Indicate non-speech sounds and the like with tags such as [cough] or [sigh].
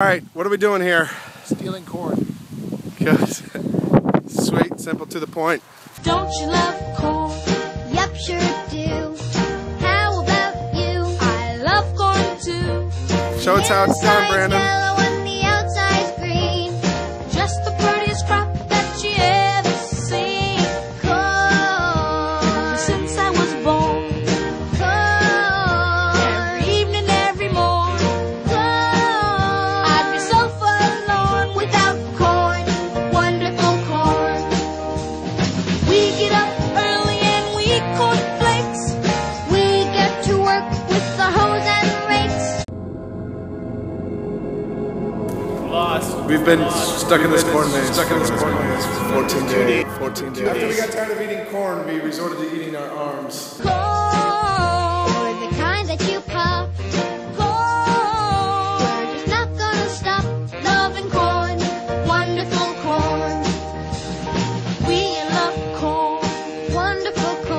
All right, what are we doing here? Stealing corn. Good. [laughs] Sweet, simple, to the point. Don't you love corn? Yep, sure do. How about you? I love corn too. Show us how it's done, Brandon. Lost. We've been Lost. stuck in this corn maze. Stuck in this corn maze. 14 days. 14 days. After we got tired of eating corn, we resorted to eating our arms. Corn, the kind that you pop. Corn, we're not gonna stop loving corn. Wonderful corn. We love corn. Wonderful corn.